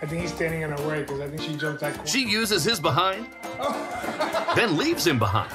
I think he's standing in her way because I think she jumped that corner. She uses his behind, oh. then leaves him behind.